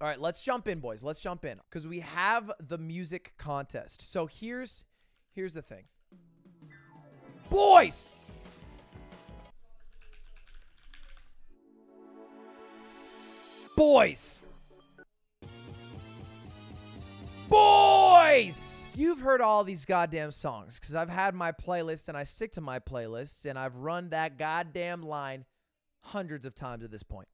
All right, let's jump in, boys. Let's jump in because we have the music contest. So here's here's the thing, boys. Boys. Boys! You've heard all these goddamn songs because I've had my playlist and I stick to my playlist and I've run that goddamn line hundreds of times at this point.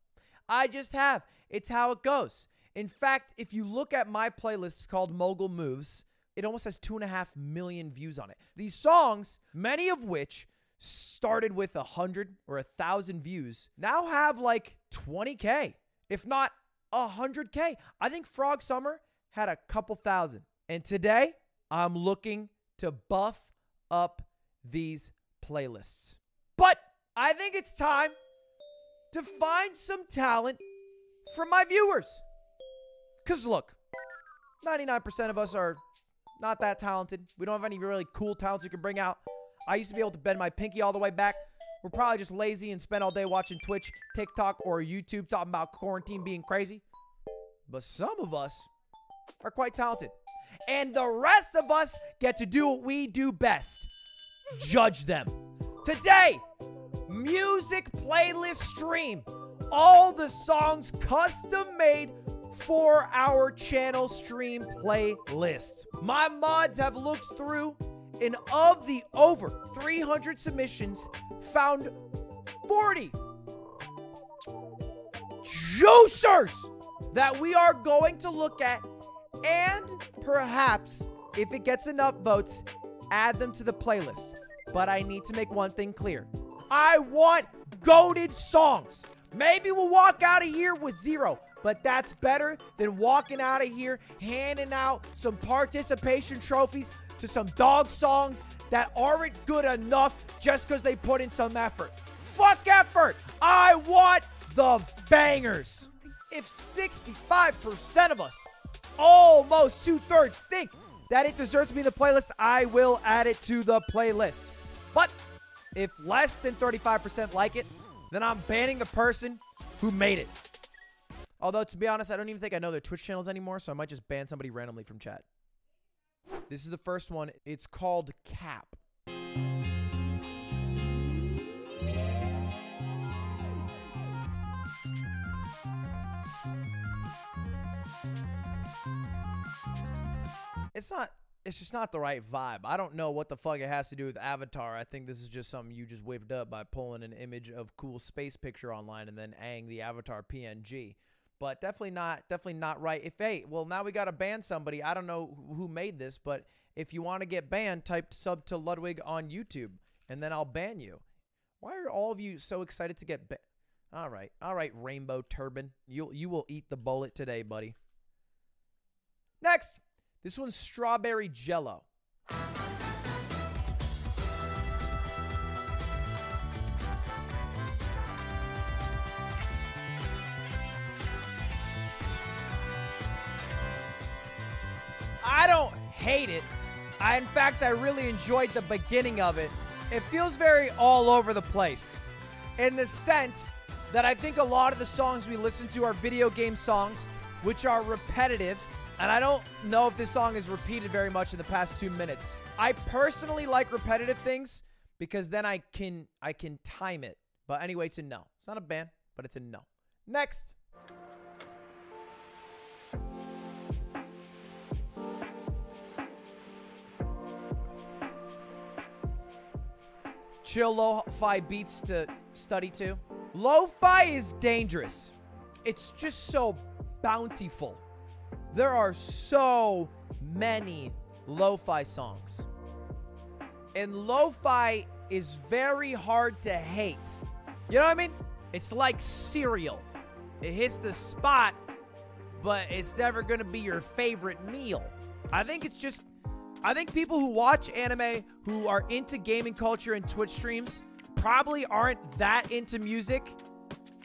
I just have. It's how it goes. In fact, if you look at my playlist called Mogul Moves, it almost has two and a half million views on it. These songs, many of which started with a hundred or a thousand views, now have like 20k, if not a hundred k. I think Frog Summer had a couple thousand, and today I'm looking to buff up these playlists. But I think it's time to find some talent from my viewers. Because look, 99% of us are not that talented. We don't have any really cool talents we can bring out. I used to be able to bend my pinky all the way back. We're probably just lazy and spend all day watching Twitch, TikTok, or YouTube talking about quarantine being crazy. But some of us are quite talented. And the rest of us get to do what we do best judge them. Today, music playlist stream. All the songs custom made for our channel stream playlist. My mods have looked through and of the over 300 submissions, found 40 juicers that we are going to look at and perhaps, if it gets enough votes, add them to the playlist. But I need to make one thing clear. I want goaded songs. Maybe we'll walk out of here with zero, but that's better than walking out of here handing out some participation trophies to some dog songs that aren't good enough just because they put in some effort. Fuck effort. I want the bangers. If 65% of us, almost two thirds, think that it deserves to be in the playlist, I will add it to the playlist. But if less than 35% like it, then I'm banning the person who made it. Although, to be honest, I don't even think I know their Twitch channels anymore, so I might just ban somebody randomly from chat. This is the first one. It's called Cap. It's not it's just not the right vibe. I don't know what the fuck it has to do with Avatar. I think this is just something you just whipped up by pulling an image of cool space picture online and then ang the Avatar PNG. But definitely not definitely not right. If hey, well now we got to ban somebody. I don't know who made this, but if you want to get banned, type sub to Ludwig on YouTube and then I'll ban you. Why are all of you so excited to get banned? All right. All right, Rainbow Turban. You you will eat the bullet today, buddy. Next. This one's strawberry jello. Hate it. I, in fact, I really enjoyed the beginning of it. It feels very all over the place in the sense that I think a lot of the songs we listen to are video game songs, which are repetitive. And I don't know if this song is repeated very much in the past two minutes. I personally like repetitive things because then I can I can time it. But anyway, it's a no. It's not a ban, but it's a no. Next. Chill lo-fi beats to study to. Lo-fi is dangerous. It's just so bountiful. There are so many lo-fi songs. And lo-fi is very hard to hate. You know what I mean? It's like cereal. It hits the spot, but it's never going to be your favorite meal. I think it's just I think people who watch anime who are into gaming culture and Twitch streams probably aren't that into music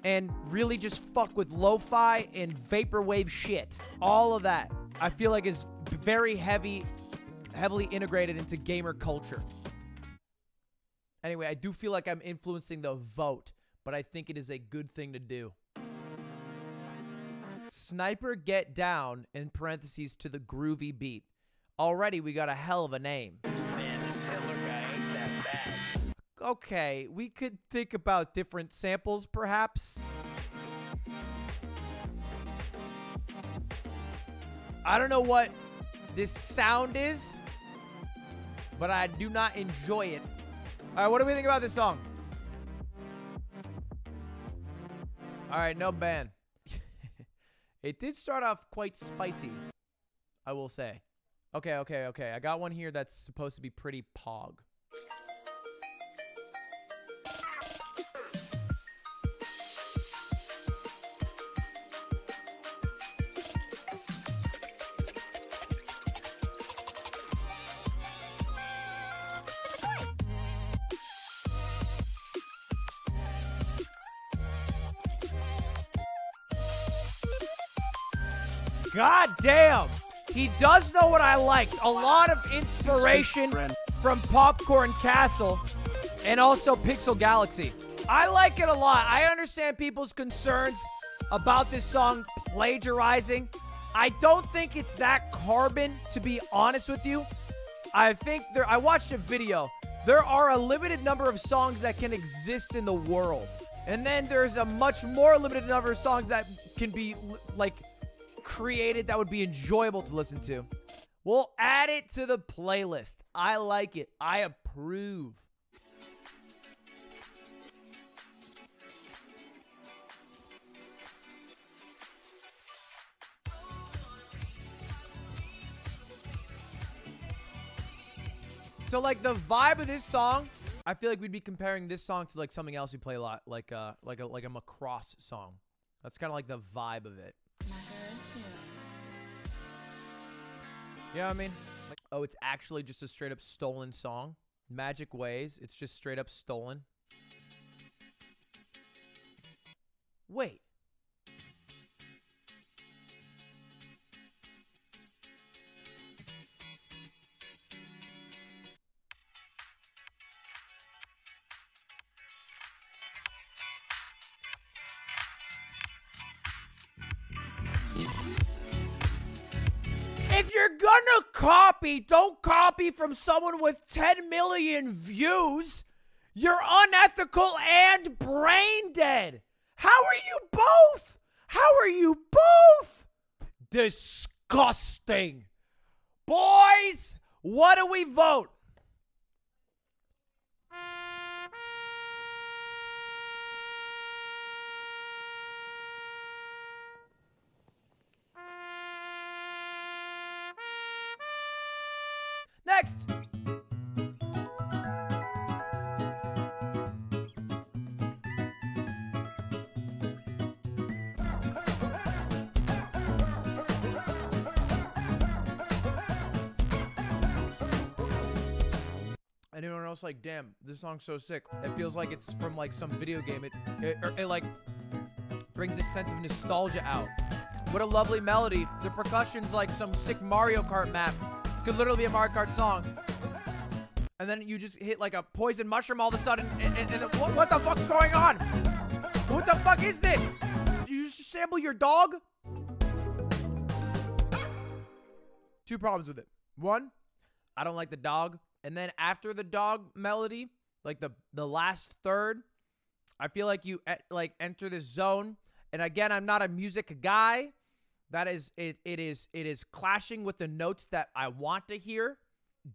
and really just fuck with lo-fi and vaporwave shit. All of that I feel like is very heavy heavily integrated into gamer culture. Anyway, I do feel like I'm influencing the vote, but I think it is a good thing to do. Sniper Get Down in parentheses to the groovy beat. Already we got a hell of a name. Man, this Hitler guy ain't that bad. Okay, we could think about different samples perhaps. I don't know what this sound is, but I do not enjoy it. All right, what do we think about this song? All right, no ban. it did start off quite spicy, I will say. Okay, okay, okay. I got one here that's supposed to be pretty pog. God damn! He does know what I like. A lot of inspiration from Popcorn Castle and also Pixel Galaxy. I like it a lot. I understand people's concerns about this song plagiarizing. I don't think it's that carbon, to be honest with you. I think there, I watched a video. There are a limited number of songs that can exist in the world. And then there's a much more limited number of songs that can be like created that would be enjoyable to listen to. We'll add it to the playlist. I like it. I approve. So like the vibe of this song, I feel like we'd be comparing this song to like something else we play a lot, like uh like a like a Macross song. That's kind of like the vibe of it. Yeah, I mean, like, oh, it's actually just a straight up stolen song. Magic Ways. It's just straight up stolen. Wait. Copy, don't copy from someone with 10 million views. You're unethical and brain dead. How are you both? How are you both? Disgusting. Boys, what do we vote? Next. Anyone else like, damn, this song's so sick. It feels like it's from like some video game. It, it, or it like brings a sense of nostalgia out. What a lovely melody. The percussion's like some sick Mario Kart map. Could literally be a Mario Kart song. And then you just hit like a poison mushroom all of a sudden. And, and, and what, what the fuck's going on? What the fuck is this? You just sample your dog? Two problems with it. One, I don't like the dog. And then after the dog melody, like the the last third, I feel like you e- like enter this zone. And again, I'm not a music guy. That is it it is it is clashing with the notes that I want to hear.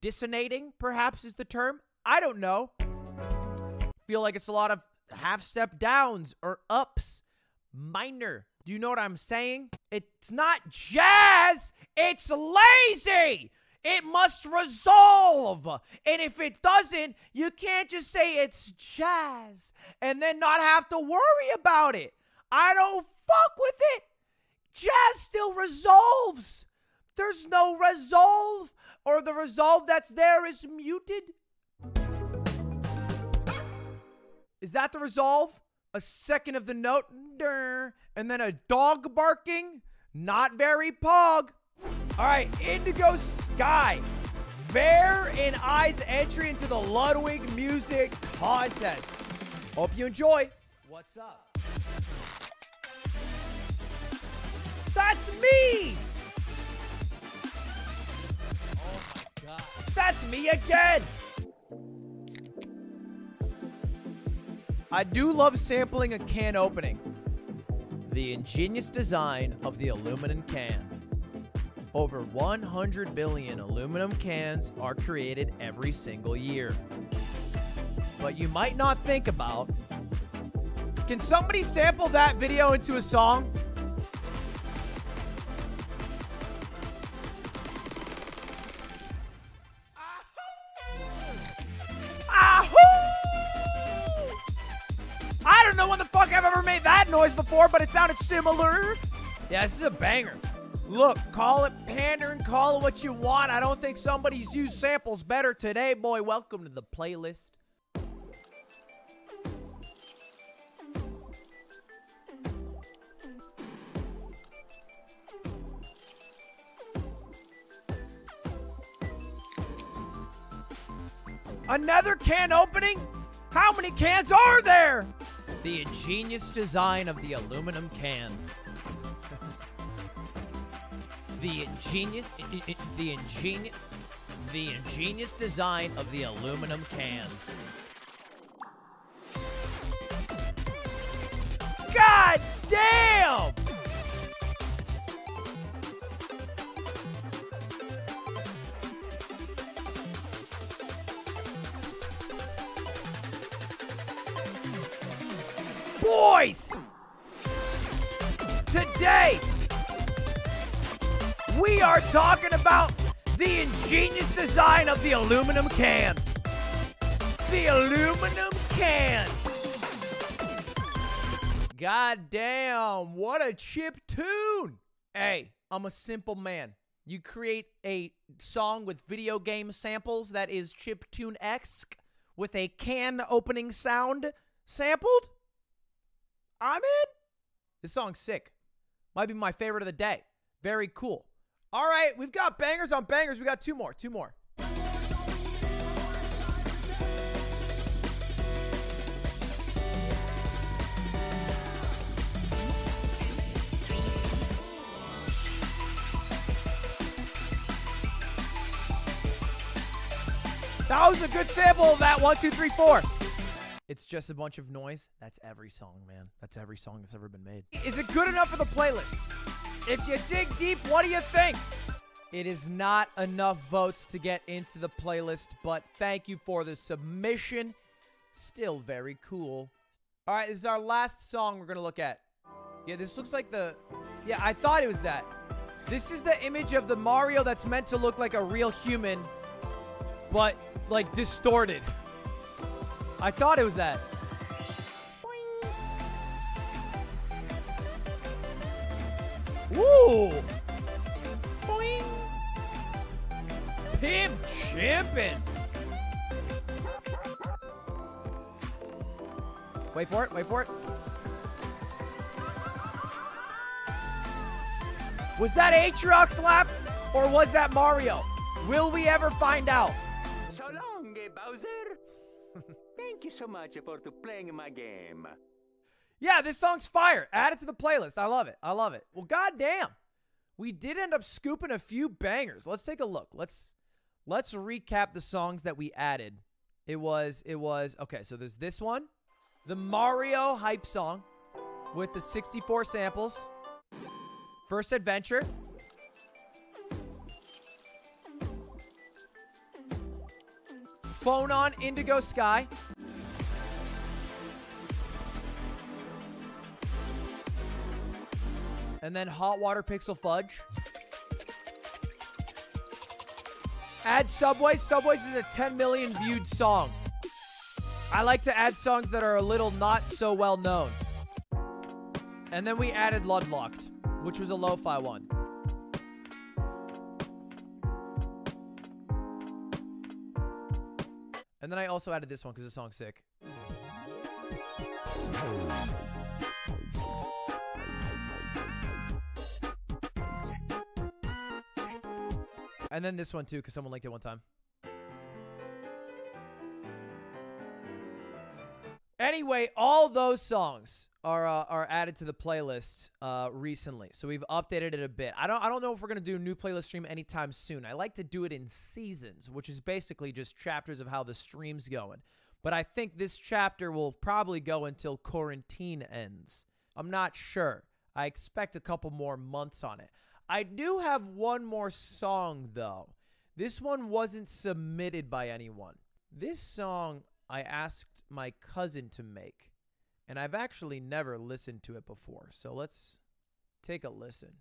Dissonating, perhaps is the term. I don't know. Feel like it's a lot of half step downs or ups. Minor. Do you know what I'm saying? It's not jazz, it's lazy. It must resolve. And if it doesn't, you can't just say it's jazz and then not have to worry about it. I don't fuck with it. Jazz still resolves. There's no resolve, or the resolve that's there is muted. Is that the resolve? A second of the note, and then a dog barking? Not very pog. All right, Indigo Sky. Fair and I's entry into the Ludwig Music Contest. Hope you enjoy. What's up? That's me! Oh my god. That's me again! I do love sampling a can opening. The ingenious design of the aluminum can. Over 100 billion aluminum cans are created every single year. But you might not think about can somebody sample that video into a song? That noise before, but it sounded similar. Yeah, this is a banger. Look, call it pandering, call it what you want. I don't think somebody's used samples better today, boy. Welcome to the playlist. Another can opening? How many cans are there? The ingenious design of the aluminum can. the ingenious, the ingenious, the ingenious design of the aluminum can. God damn! Boys! Today, we are talking about the ingenious design of the aluminum can. The aluminum can. God damn, what a chip tune. Hey, I'm a simple man. You create a song with video game samples that is chip tune esque with a can opening sound sampled? I'm in. This song's sick. Might be my favorite of the day. Very cool. All right, we've got bangers on bangers. We got two more. Two more. That was a good sample of that. One, two, three, four. It's just a bunch of noise. That's every song, man. That's every song that's ever been made. Is it good enough for the playlist? If you dig deep, what do you think? It is not enough votes to get into the playlist, but thank you for the submission. Still very cool. All right, this is our last song we're going to look at. Yeah, this looks like the... Yeah, I thought it was that. This is the image of the Mario that's meant to look like a real human, but, like, distorted. I thought it was that. Woo! Boing. Pimp chimpin'. Wait for it, wait for it. Was that Aatrox slap or was that Mario? Will we ever find out? You so much for playing my game. Yeah, this song's fire. Add it to the playlist. I love it. I love it. Well, goddamn. We did end up scooping a few bangers. Let's take a look. Let's let's recap the songs that we added. It was it was okay, so there's this one. The Mario hype song with the 64 samples. First Adventure. Phone on Indigo Sky. And then Hot Water Pixel Fudge. Add Subways. Subways is a 10 million viewed song. I like to add songs that are a little not so well known. And then we added Ludlocked, which was a lo-fi one. And then I also added this one because the song's sick. And then this one too, because someone liked it one time. Anyway, all those songs are uh, are added to the playlist uh, recently, so we've updated it a bit. I don't I don't know if we're gonna do a new playlist stream anytime soon. I like to do it in seasons, which is basically just chapters of how the stream's going. But I think this chapter will probably go until quarantine ends. I'm not sure. I expect a couple more months on it. I do have one more song though. This one wasn't submitted by anyone. This song I asked my cousin to make, and I've actually never listened to it before. So let's take a listen.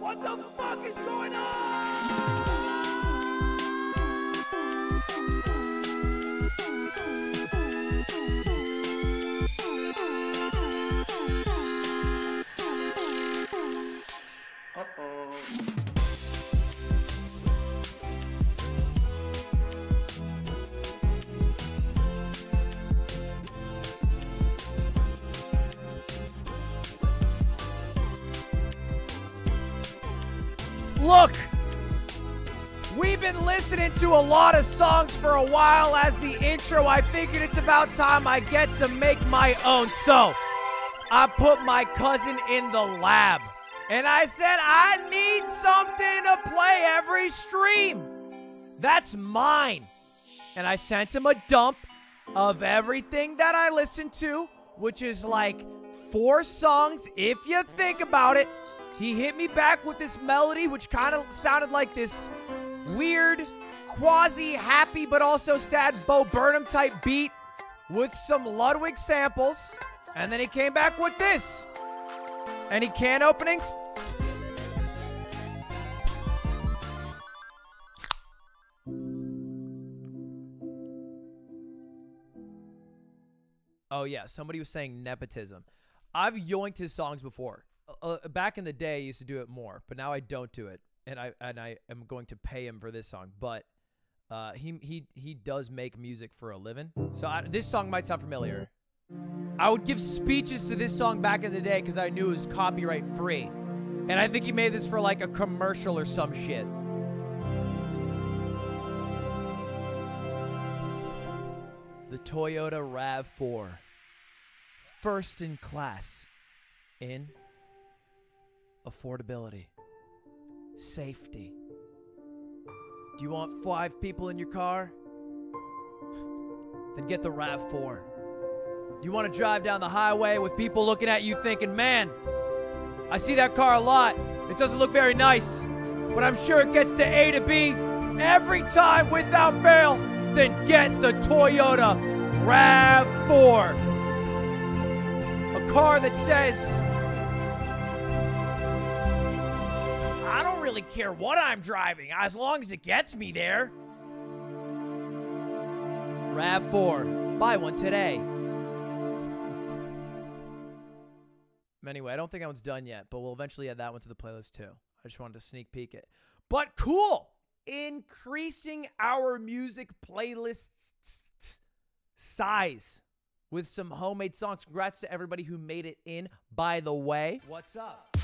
What the fuck is going on? Look, we've been listening to a lot of songs for a while. As the intro, I figured it's about time I get to make my own. So, I put my cousin in the lab. And I said, I need something to play every stream. That's mine. And I sent him a dump of everything that I listened to, which is like four songs if you think about it. He hit me back with this melody, which kind of sounded like this weird, quasi happy, but also sad Bo Burnham type beat with some Ludwig samples. And then he came back with this. Any can openings? Oh, yeah. Somebody was saying nepotism. I've yoinked his songs before. Uh, uh, back in the day, I used to do it more, but now I don't do it. And I and I am going to pay him for this song. But uh, he he he does make music for a living. So I, this song might sound familiar. I would give speeches to this song back in the day because I knew it was copyright free. And I think he made this for like a commercial or some shit. The Toyota RAV4. First in class in affordability, safety. Do you want five people in your car? Then get the RAV4. You want to drive down the highway with people looking at you thinking, man, I see that car a lot. It doesn't look very nice, but I'm sure it gets to A to B every time without fail? Then get the Toyota RAV4. A car that says, I don't really care what I'm driving as long as it gets me there. RAV4. Buy one today. Anyway, I don't think that one's done yet, but we'll eventually add that one to the playlist too. I just wanted to sneak peek it. But cool! Increasing our music playlist size with some homemade songs. Congrats to everybody who made it in, by the way. What's up?